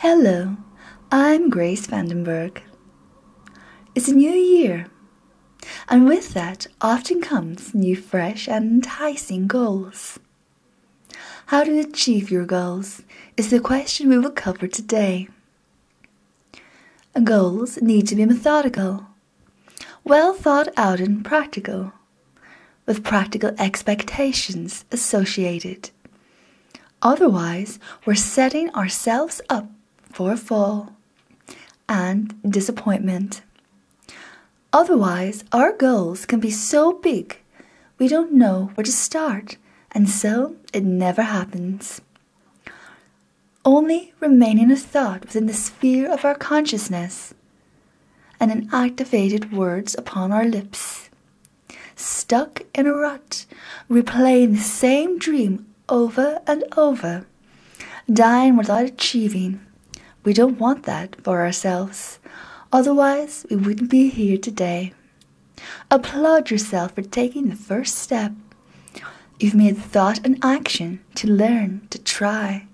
Hello, I'm Grace Van Den Berg. It's a new year, and with that often comes new, fresh, and enticing goals. How to achieve your goals is the question we will cover today. Goals need to be methodical, well thought out and practical, with practical expectations associated. Otherwise, we're setting ourselves up for fall and disappointment. Otherwise, our goals can be so big we don't know where to start, and so it never happens. Only remaining a thought within the sphere of our consciousness and inactivated words upon our lips. Stuck in a rut, replaying the same dream over and over, dying without achieving we don't want that for ourselves. Otherwise, we wouldn't be here today. Applaud yourself for taking the first step. You've made thought and action to learn, to try.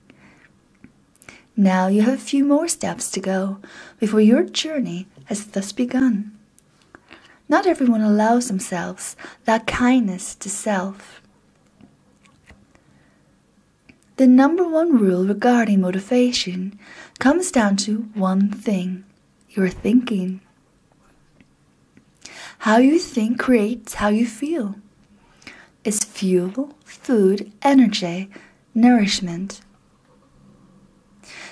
Now you have a few more steps to go before your journey has thus begun. Not everyone allows themselves that kindness to self. The number one rule regarding motivation comes down to one thing your thinking. How you think creates how you feel. It's fuel, food, energy, nourishment.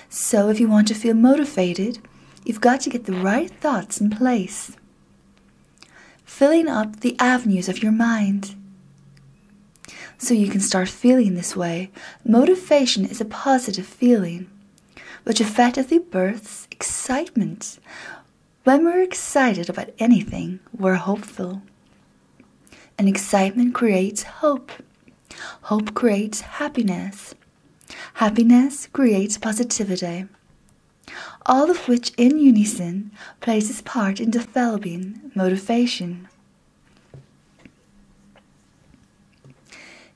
So, if you want to feel motivated, you've got to get the right thoughts in place, filling up the avenues of your mind so you can start feeling this way. Motivation is a positive feeling, which effectively births excitement. When we're excited about anything, we're hopeful. And excitement creates hope. Hope creates happiness. Happiness creates positivity. All of which in unison plays its part in developing motivation.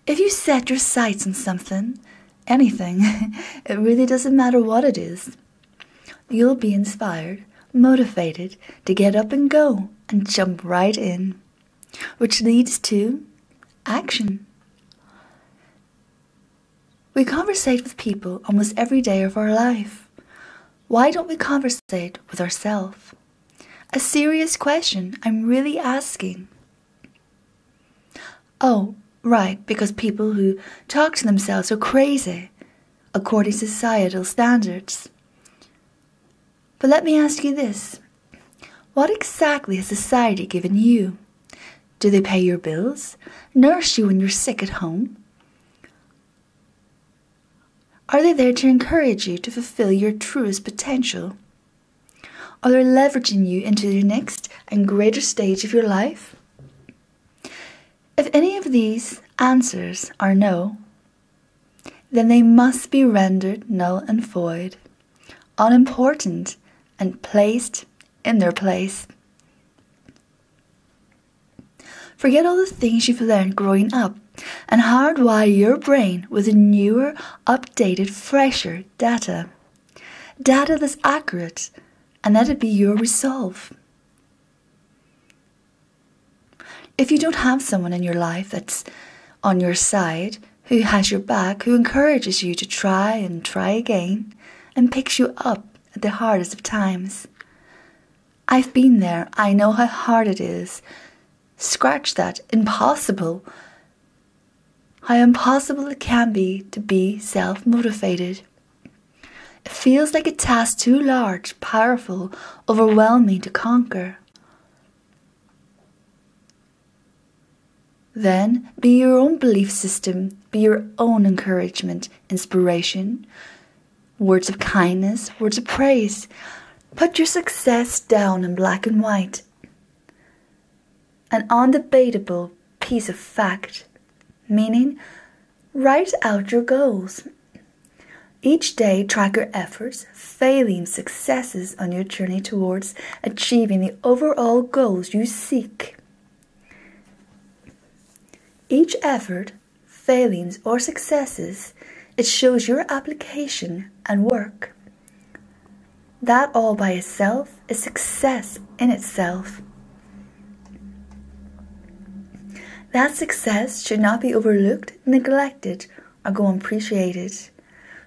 If you set your sights on something, anything, it really doesn't matter what it is, you'll be inspired, motivated to get up and go and jump right in, which leads to action. We conversate with people almost every day of our life. Why don't we conversate with ourselves? A serious question I'm really asking. Oh, Right, because people who talk to themselves are crazy, according to societal standards. But let me ask you this What exactly has society given you? Do they pay your bills? Nurse you when you're sick at home? Are they there to encourage you to fulfill your truest potential? Are they leveraging you into the next and greater stage of your life? If any of these answers are no, then they must be rendered null and void, unimportant, and placed in their place. Forget all the things you've learned growing up and hardwire your brain with newer, updated, fresher data. Data that's accurate, and it be your resolve. If you don't have someone in your life that's on your side, who has your back, who encourages you to try and try again, and picks you up at the hardest of times. I've been there, I know how hard it is. Scratch that, impossible. How impossible it can be to be self motivated. It feels like a task too large, powerful, overwhelming to conquer. Then be your own belief system, be your own encouragement, inspiration, words of kindness, words of praise. Put your success down in black and white. An undebatable piece of fact, meaning write out your goals. Each day, track your efforts, failings, successes on your journey towards achieving the overall goals you seek. Each effort, failings, or successes, it shows your application and work. That all by itself is success in itself. That success should not be overlooked, neglected, or go unappreciated.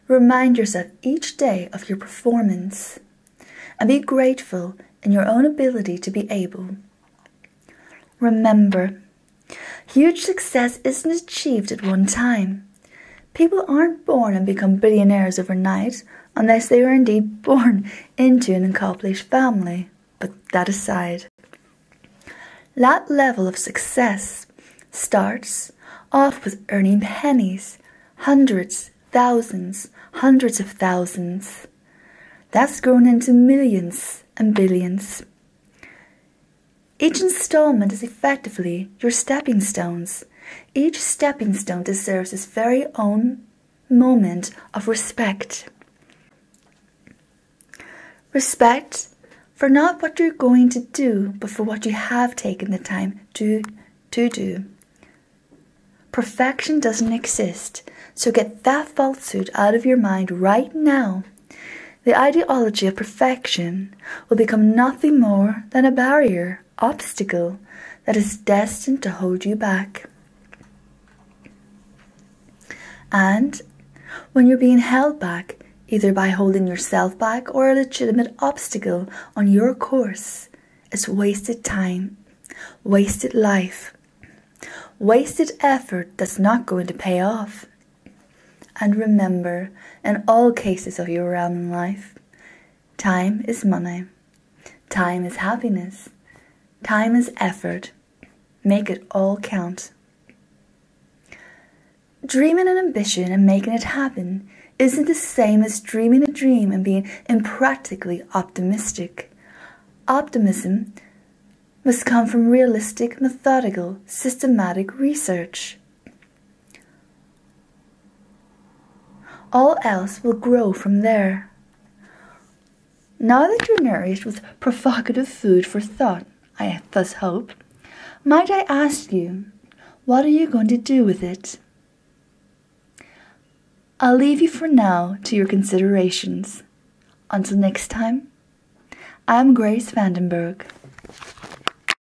Remind yourself each day of your performance and be grateful in your own ability to be able. Remember, huge success isn't achieved at one time. People aren't born and become billionaires overnight unless they are indeed born into an accomplished family. But that aside, that level of success starts off with earning pennies, hundreds, thousands, hundreds of thousands. That's grown into millions and billions. Each installment is effectively your stepping stones. Each stepping stone deserves its very own moment of respect. Respect for not what you're going to do, but for what you have taken the time to, to do. Perfection doesn't exist, so get that falsehood out of your mind right now. The ideology of perfection will become nothing more than a barrier, obstacle, that is destined to hold you back. And when you're being held back, either by holding yourself back or a legitimate obstacle on your course, it's wasted time, wasted life, wasted effort that's not going to pay off. And remember, in all cases of your realm in life, time is money, time is happiness, time is effort. Make it all count. Dreaming an ambition and making it happen isn't the same as dreaming a dream and being impractically optimistic. Optimism must come from realistic, methodical, systematic research. All else will grow from there. Now that you're nourished with provocative food for thought, I thus hope, might I ask you, what are you going to do with it? I'll leave you for now to your considerations. Until next time, I'm Grace Van Den Berg.